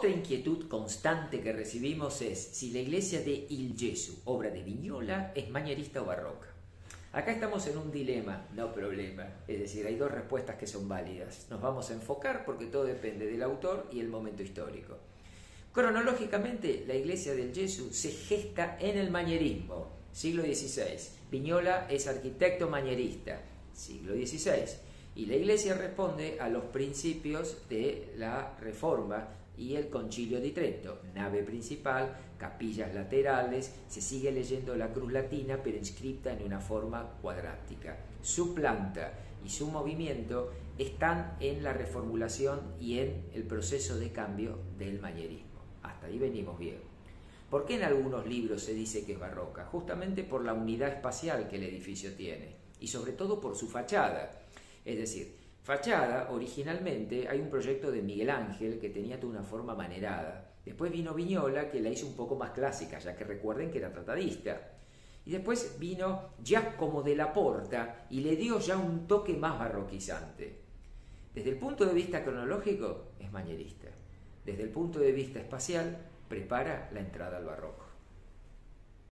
Otra inquietud constante que recibimos es si la iglesia de Il Gesù, obra de Viñola, es mañerista o barroca. Acá estamos en un dilema, no problema. Es decir, hay dos respuestas que son válidas. Nos vamos a enfocar porque todo depende del autor y el momento histórico. Cronológicamente, la iglesia del Gesù se gesta en el mañerismo, siglo XVI. Viñola es arquitecto mañerista, siglo XVI. Y la iglesia responde a los principios de la reforma y el concilio de Trento. Nave principal, capillas laterales, se sigue leyendo la cruz latina pero inscripta en una forma cuadrática. Su planta y su movimiento están en la reformulación y en el proceso de cambio del mañerismo. Hasta ahí venimos bien. ¿Por qué en algunos libros se dice que es barroca? Justamente por la unidad espacial que el edificio tiene y sobre todo por su fachada. Es decir, fachada, originalmente hay un proyecto de Miguel Ángel que tenía toda una forma manerada. Después vino Viñola que la hizo un poco más clásica, ya que recuerden que era tratadista. Y después vino Giacomo de la Porta y le dio ya un toque más barroquizante. Desde el punto de vista cronológico, es mañerista desde el punto de vista espacial, prepara la entrada al barroco.